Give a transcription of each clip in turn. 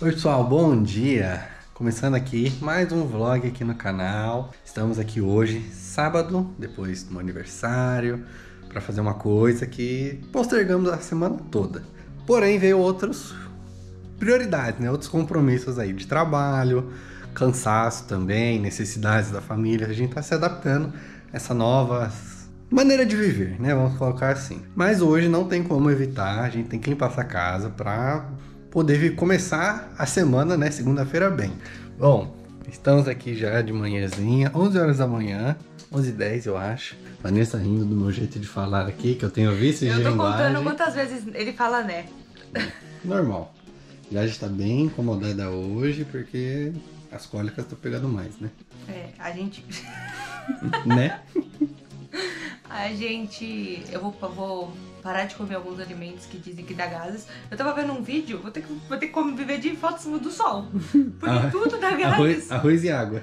Oi pessoal, bom dia! Começando aqui mais um vlog aqui no canal. Estamos aqui hoje, sábado, depois do meu aniversário, para fazer uma coisa que postergamos a semana toda. Porém, veio outras prioridades, né? Outros compromissos aí de trabalho, cansaço também, necessidades da família. A gente tá se adaptando a essa nova maneira de viver, né? Vamos colocar assim. Mas hoje não tem como evitar, a gente tem que limpar essa casa para poder começar a semana, né? Segunda-feira bem. Bom, estamos aqui já de manhãzinha, 11 horas da manhã, 11 h 10 eu acho. Vanessa rindo do meu jeito de falar aqui, que eu tenho visto Eu de tô linguagem. contando quantas vezes ele fala né. Normal. Já está bem incomodada hoje porque as cólicas estão pegando mais, né? É, a gente. né? A gente. Eu vou, eu vou parar de comer alguns alimentos que dizem que dá gases. Eu tava vendo um vídeo, vou ter que, vou ter que viver de fotos do sol. Porque Ah, tudo dá gases. Arroz, arroz e água.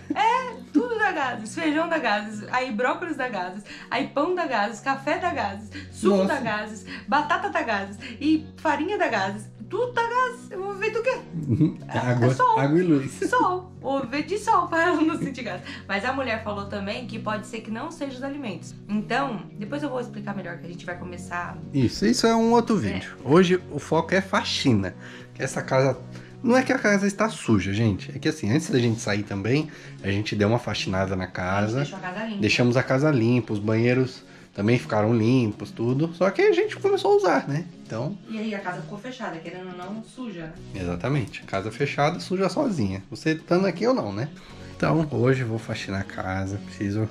Tudo dá gases. Feijão dá gases. Aí brócolis dá gases. Aí pão dá gases. Café dá gases. Suco Nossa. dá gases. Batata dá gases. E farinha dá gases. Tudo dá gases. Eu vou viver do quê? água, sol. água e luz. Sol. Vou viver de sol para ela não sentir gases. Mas a mulher falou também que pode ser que não seja os alimentos. Então, depois eu vou explicar melhor que a gente vai começar. Isso, isso é um outro vídeo. Hoje o foco é faxina. Que essa casa. Não é que a casa está suja, gente. É que assim, antes da gente sair também, a gente deu uma faxinada na A gente casa. deixou a casa limpa. Deixamos a casa limpa, os banheiros também ficaram limpos, tudo. Só que a gente começou a usar, né? Então, E aí a casa ficou fechada, querendo ou não, suja. né? exatamente. Casa fechada, suja sozinha. Você estando aqui ou não, né? Então, hoje eu vou faxinar a casa, preciso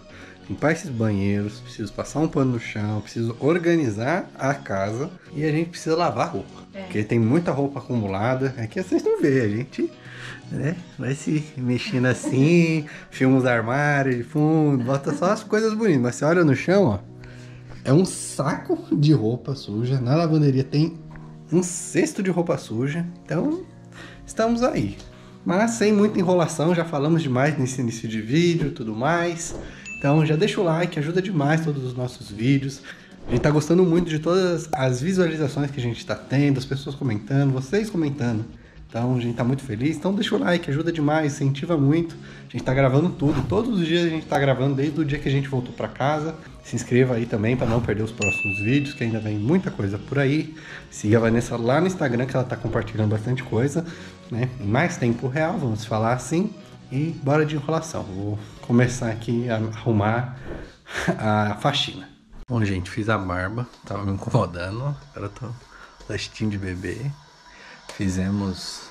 limpar esses banheiros, preciso passar um pano no chão, preciso organizar a casa e a gente precisa lavar roupa. É. Porque tem muita roupa acumulada. É que vocês não veem, a gente né, vai se mexendo assim, filma os armários de fundo, bota só as coisas bonitas. Mas você olha no chão, ó, é um saco de roupa suja. Na lavanderia tem um cesto de roupa suja. Então, estamos aí. Mas sem muita enrolação, já falamos demais nesse início de vídeo tudo mais. Então já deixa o like, ajuda demais todos os nossos vídeos. A gente tá gostando muito de todas as visualizações que a gente está tendo, as pessoas comentando, vocês comentando. Então a gente tá muito feliz. Então deixa o like, ajuda demais, incentiva muito. A gente tá gravando tudo, todos os dias a gente tá gravando desde o dia que a gente voltou para casa. Se inscreva aí também para não perder os próximos vídeos, que ainda vem muita coisa por aí. Siga a Vanessa lá no Instagram que ela tá compartilhando bastante coisa, né? Em mais tempo real, vamos falar assim. E bora de enrolação. Vou começar aqui a arrumar a faxina. Bom, gente, fiz a barba, tava me incomodando. Agora tô lastinho de bebê. Fizemos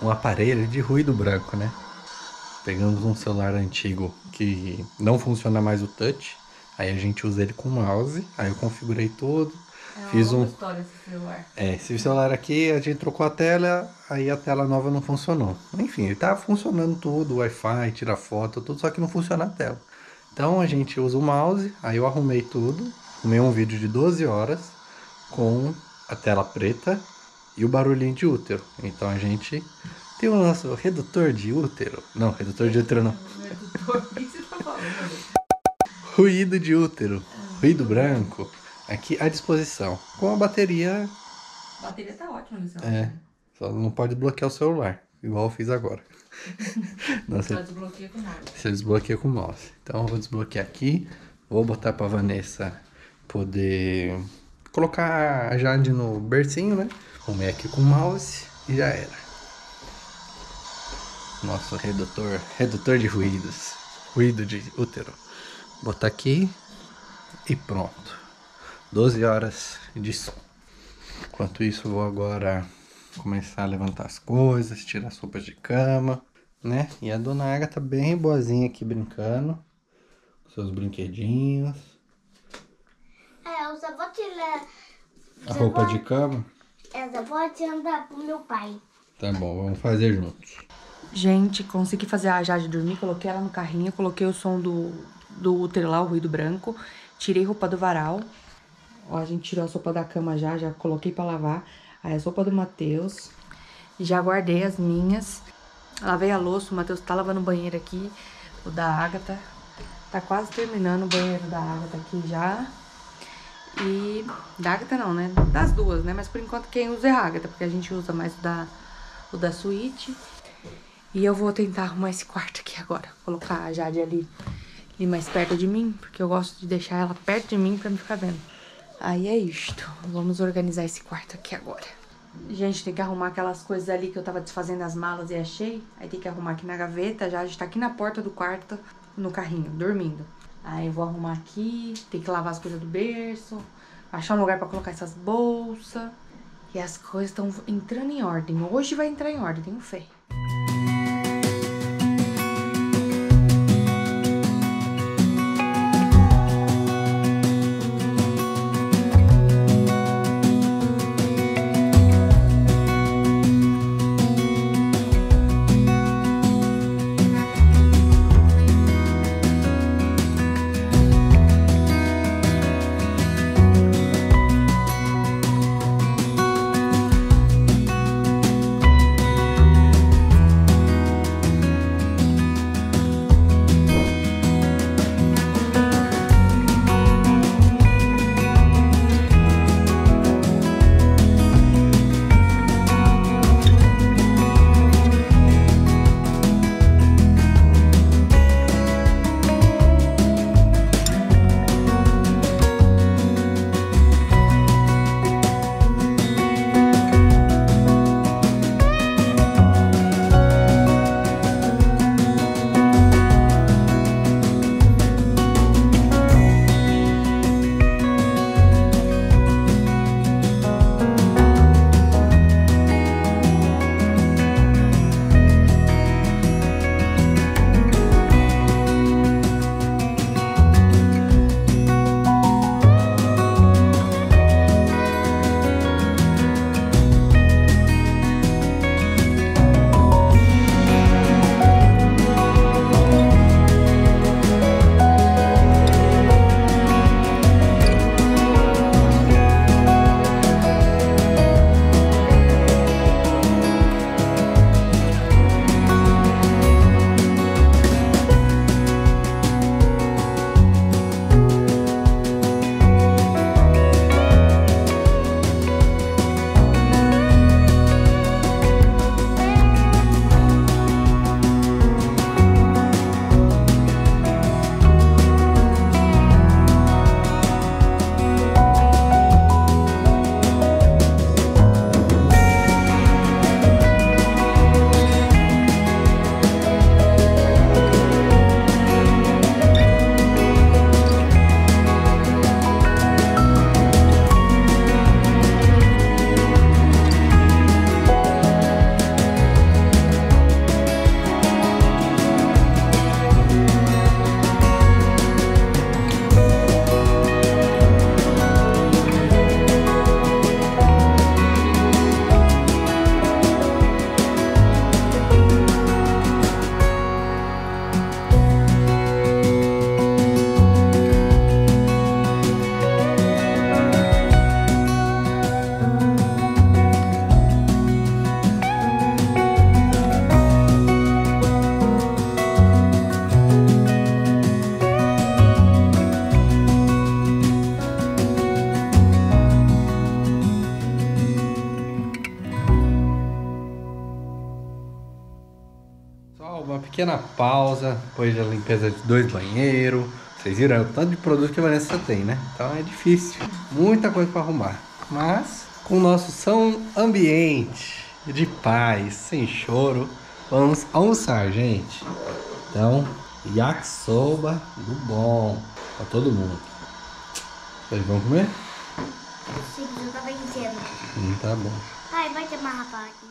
um aparelho de ruído branco, né? Pegamos um celular antigo que não funciona mais o touch. Aí a gente usa ele com mouse. Aí eu configurei tudo. Fiz um. história esse celular. É, esse celular aqui a gente trocou a tela, aí a tela nova não funcionou. Enfim, ele tava funcionando tudo, Wi-Fi, tira foto, tudo, só que não funciona a tela. Então a gente usa o mouse, aí eu arrumei tudo, arrumei um vídeo de 12 horas com a tela preta e o barulhinho de útero. Então a gente tem o nosso redutor de útero. Não, redutor de útero não. O que você tá falando? Ruído de útero, ruído branco, aqui à disposição. Com a bateria A bateria tá ótima no celular. É, só não pode bloquear o celular, igual eu fiz agora. Nossa, Só desbloqueia com o mouse. você desbloqueia com o mouse. Então eu vou desbloquear aqui, vou botar pra Vanessa poder colocar a Jade no bercinho, né? Arrumei aqui com o mouse e já era. Nosso redutor, redutor de ruídos, ruído de útero. Botar aqui e pronto. 12 horas de som. Enquanto isso, eu vou agora começar a levantar as coisas, tirar as roupas de cama, né? E a dona Agatha tá bem boazinha aqui brincando com seus brinquedinhos. É, eu só vou tirar. A roupa de cama? Eu só vou andar pro meu pai. Tá bom, vamos fazer juntos. Gente, consegui fazer a Jade dormir, coloquei ela no carrinho, coloquei o som do, do útero o ruído branco, tirei roupa do varal. Ó, a gente tirou a sopa da cama já, já coloquei pra lavar. Aí a sopa do Matheus. Já guardei as minhas. Lavei a louça, o Matheus tá lavando o banheiro aqui. O da Agatha. Tá quase terminando o banheiro da Agatha aqui já. E. Da Agatha não, né? Das duas, né? Mas por enquanto quem usa é a Agatha, porque a gente usa mais o da, o da suíte. E eu vou tentar arrumar esse quarto aqui agora. Colocar a Jade ali, ali mais perto de mim, porque eu gosto de deixar ela perto de mim pra me ficar vendo. Aí é isto. Vamos organizar esse quarto aqui agora. Gente, tem que arrumar aquelas coisas ali que eu tava desfazendo as malas e achei. Aí tem que arrumar aqui na gaveta. Já está aqui na porta do quarto, no carrinho, dormindo. Aí eu vou arrumar aqui. Tem que lavar as coisas do berço. Achar um lugar pra colocar essas bolsas. E as coisas estão entrando em ordem. Hoje vai entrar em ordem, tenho fé. Pequena pausa depois da limpeza de dois banheiros. Vocês viram o tanto de produto que a Vanessa tem, né? Então é difícil. Muita coisa para arrumar. Mas com o nosso som ambiente de paz, sem choro, vamos almoçar, gente. Então, yakisoba do bom para todo mundo. Vocês vão comer? Sim, eu tava dizendo. Hum, tá bom. Ai, vai ter uma rapaz aqui.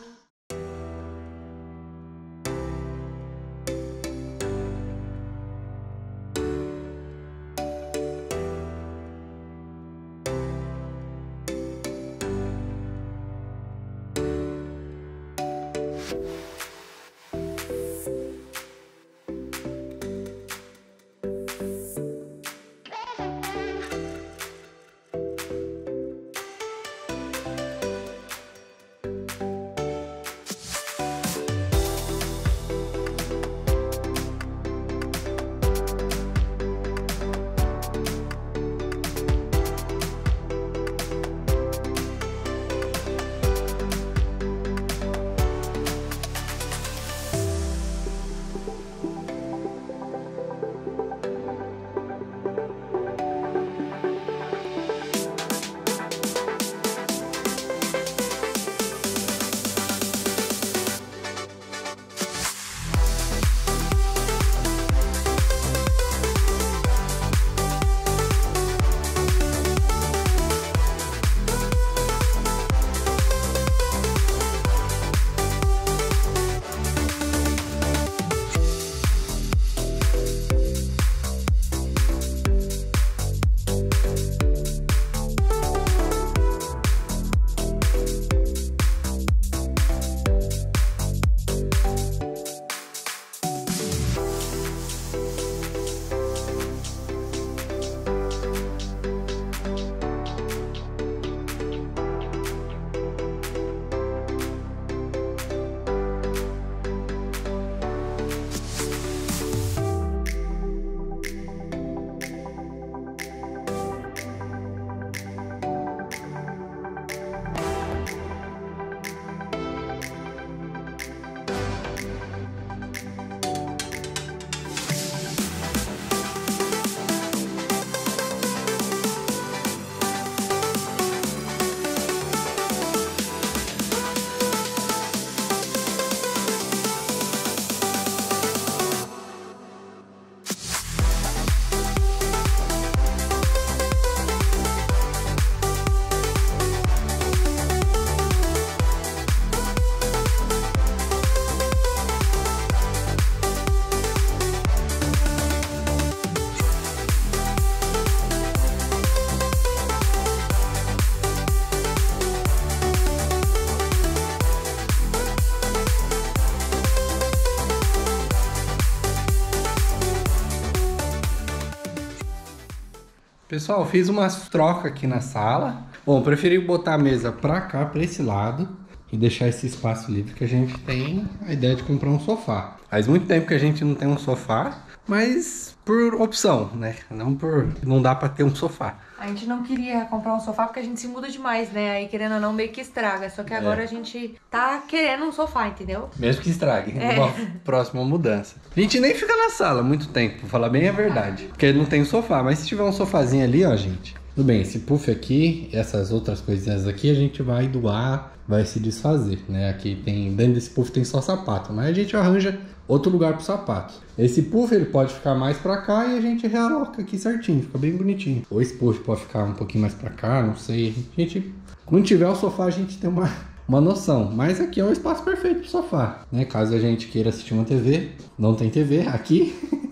Pessoal, fiz umas trocas aqui na sala. Bom, preferi botar a mesa pra cá, pra esse lado. E deixar esse espaço livre que a gente tem a ideia de comprar um sofá. Faz muito tempo que a gente não tem um sofá, mas por opção, né? Não por não dá pra ter um sofá. A gente não queria comprar um sofá porque a gente se muda demais, né? Aí querendo ou não, meio que estraga. Só que agora a gente tá querendo um sofá, entendeu? Mesmo que estrague, É. numa próxima mudança. A gente nem fica na sala muito tempo, pra falar bem a verdade. Porque não tem sofá, mas se tiver um sofazinho ali, ó, gente. Tudo bem, esse puff aqui, essas outras coisinhas aqui, a gente vai doar, vai se desfazer, né? Aqui tem, dentro desse puff tem só sapato, mas a gente arranja outro lugar pro sapato. Esse puff ele pode ficar mais pra cá e a gente realoca aqui certinho, fica bem bonitinho. Ou esse puff pode ficar um pouquinho mais pra cá, não sei. A gente, quando tiver o sofá, a gente tem uma, uma noção. Mas aqui é o espaço perfeito pro sofá, né? Caso a gente queira assistir uma TV, não tem TV aqui.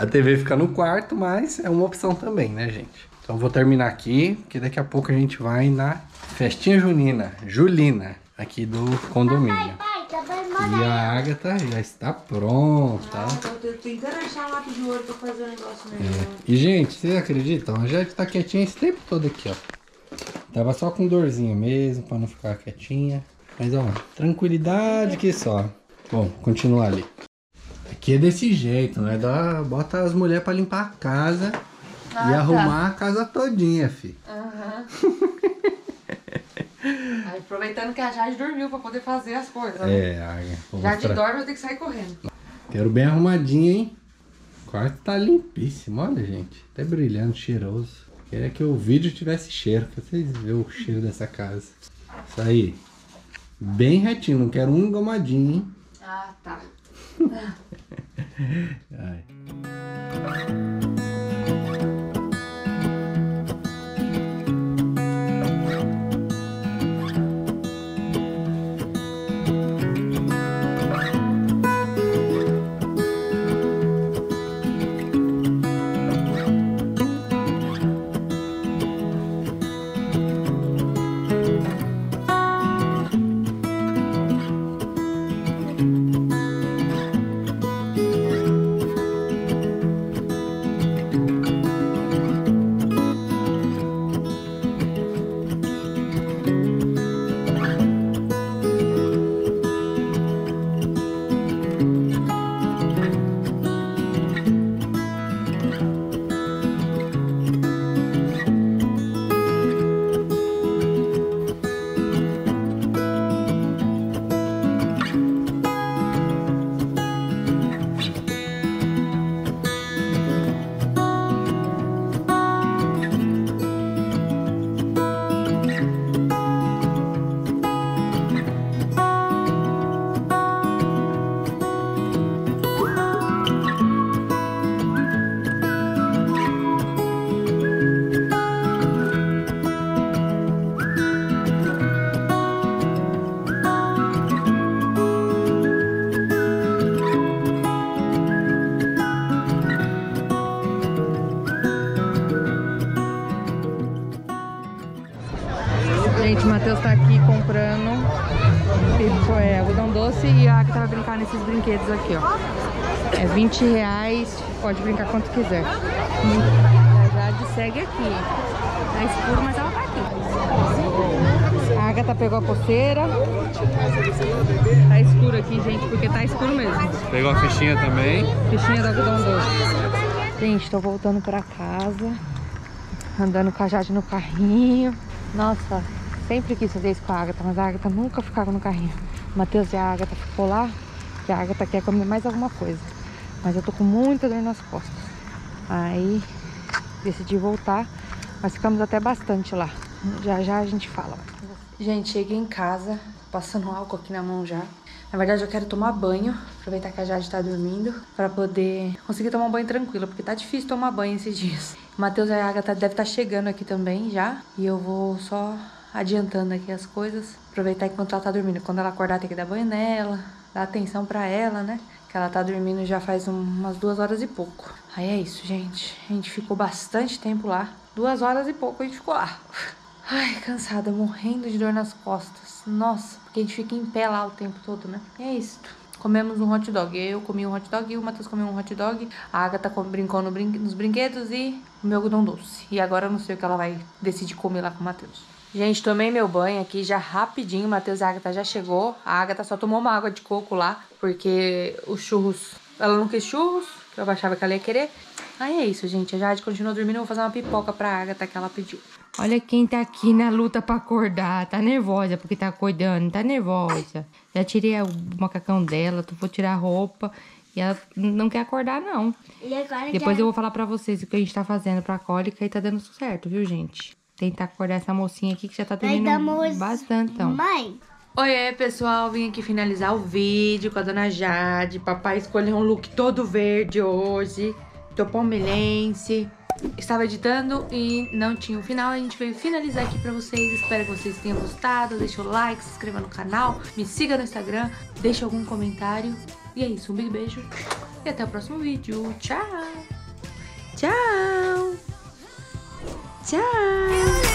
a TV fica no quarto, mas é uma opção também, né, gente? Então vou terminar aqui, porque daqui a pouco a gente vai na festinha junina, Julina, aqui do condomínio. Pai, tá bem E a Agatha já está pronta. Eu tô tentando achar lápis de ouro pra fazer um negócio E, gente, vocês acreditam? A Jade tá quietinha esse tempo todo aqui, ó. Tava só com dorzinha mesmo, pra não ficar quietinha. Mas, ó, tranquilidade que só. Bom, continuar ali. Aqui é desse jeito, né? Dá, bota as mulheres pra limpar a casa e Ah, tá. arrumar a casa todinha, fi. Aham. Aí, aproveitando que a Jade dormiu pra poder fazer as coisas. né? É, vou Jade mostrar. dorme, eu tenho que sair correndo. Quero bem arrumadinho, hein? O quarto tá limpíssimo, olha, gente. Até brilhando, cheiroso. Queria que o vídeo tivesse cheiro, pra vocês verem o cheiro dessa casa. Isso aí. Bem retinho, não quero um engomadinho, hein? Ah, tá. Ai. Gente, o Matheus tá aqui comprando pipo, é, algodão doce e a Agatha vai brincar nesses brinquedos aqui, ó. É 20 reais, pode brincar quanto quiser. A Jade segue aqui. Tá escuro, mas ela tá aqui. A Agatha pegou a pulseira. Tá escuro aqui, gente, porque tá escuro mesmo. Pegou a fichinha também. Fichinha do algodão doce. Gente, tô voltando pra casa. Andando com a Jade no carrinho. Nossa, sempre quis fazer isso com a Agatha, mas a Agatha nunca ficava no carrinho. O Matheus e a Agatha ficou lá, que a Agatha quer comer mais alguma coisa. Mas eu tô com muita dor nas costas. Aí decidi voltar, mas ficamos até bastante lá. Já já a gente fala. Gente, cheguei em casa, passando álcool aqui na mão já. Na verdade, eu quero tomar banho, aproveitar que a Jade tá dormindo, pra poder conseguir tomar um banho tranquilo, porque tá difícil tomar banho esses dias. Matheus e a Agatha devem estar chegando aqui também já, e eu vou só adiantando aqui as coisas, aproveitar enquanto ela tá dormindo. Quando ela acordar, tem que dar banho nela, dar atenção pra ela, né? Que ela tá dormindo já faz um- umas duas horas e pouco. Aí é isso, gente. A gente ficou bastante tempo lá. Duas horas e pouco a gente ficou lá. Ai, cansada, morrendo de dor nas costas. Nossa, porque a gente fica em pé lá o tempo todo, né? E é isso. comemos um hot dog. Eu comi um hot dog, o Matheus comeu um hot dog, a Agatha brincou no brin nos brinquedos e o meu algodão doce. E agora eu não sei o que ela vai decidir comer lá com o Matheus. Gente, tomei meu banho aqui já rapidinho. O Matheus e a Agatha já chegou. A Agatha só tomou uma água de coco lá, porque os churros. Ela não quis churros, que eu achava que ela ia querer. Aí é isso, gente. A Jade continuou dormindo. Eu vou fazer uma pipoca pra Agatha que ela pediu. Olha quem tá aqui na luta pra acordar. Tá nervosa porque tá acordando. Tá nervosa. Já tirei o macacão dela. Vou tirar a roupa. E ela não quer acordar, não. E agora Depois já... eu vou falar pra vocês o que a gente tá fazendo pra cólica e tá dando certo, viu, gente? Tentar acordar essa mocinha aqui que já tá dormindo bastante, então. Mãe, Oi, pessoal, vim aqui finalizar o vídeo com a dona Jade. Papai escolheu um look todo verde hoje. Tô palmeirense. Estava editando e não tinha o final. A gente veio finalizar aqui pra vocês. Espero que vocês tenham gostado. Deixa o like, se inscreva no canal, me siga no Instagram, deixa algum comentário. E é isso, um big beijo e até o próximo vídeo. Tchau! Tchau! Ciao!